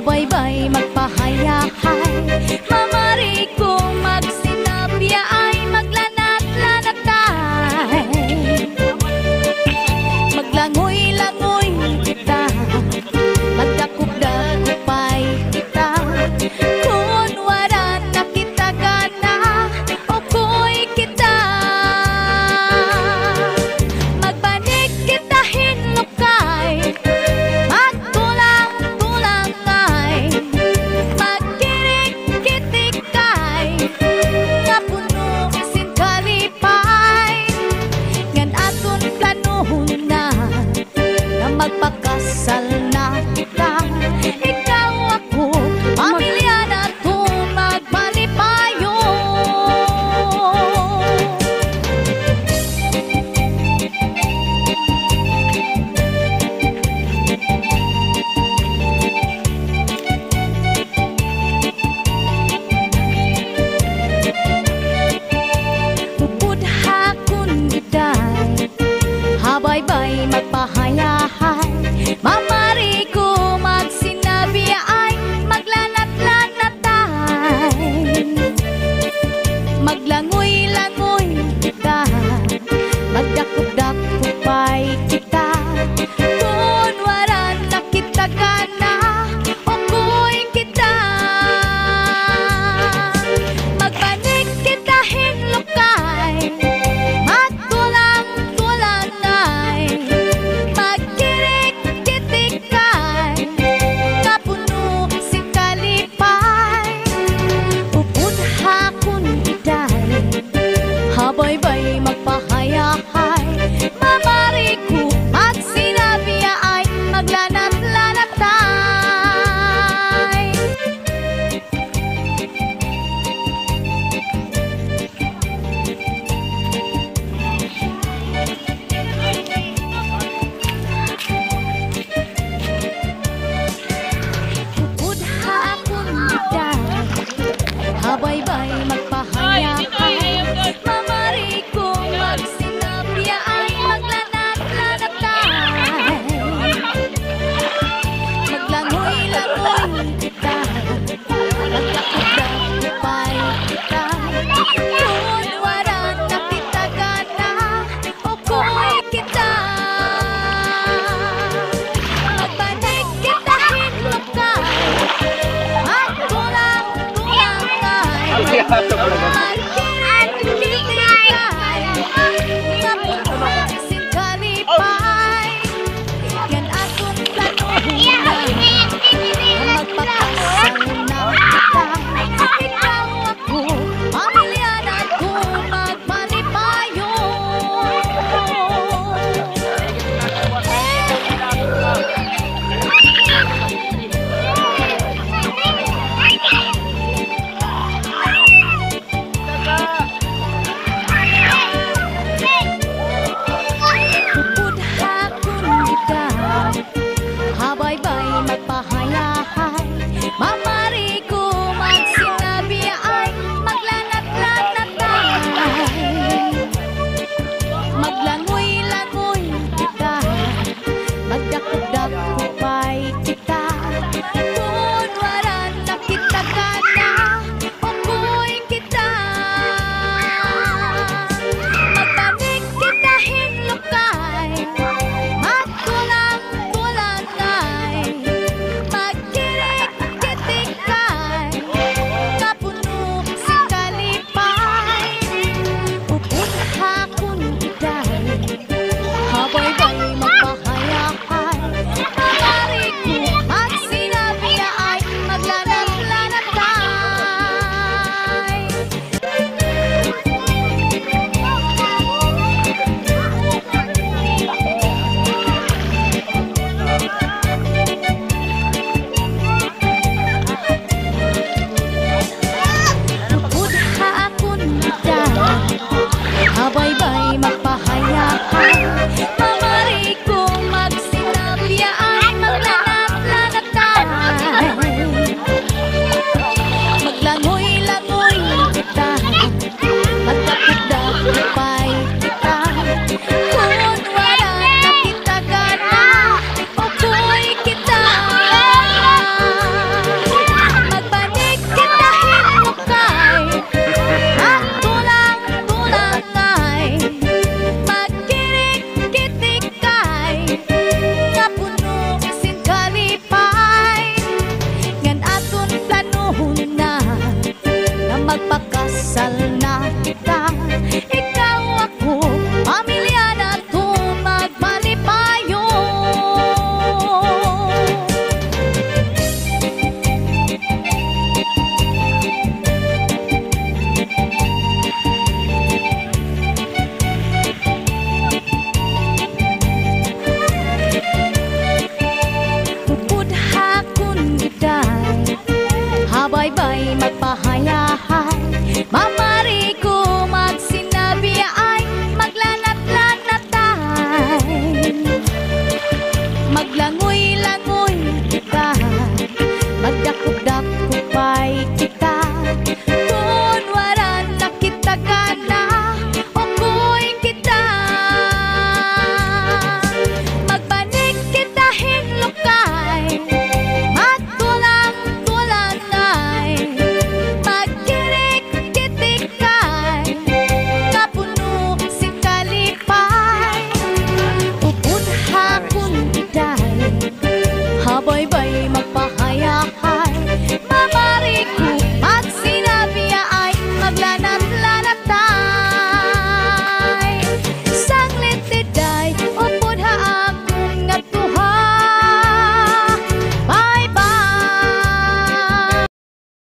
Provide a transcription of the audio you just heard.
Habay-bay magpahayahay. Mamari kong magsinapya panahon na na magpapalala la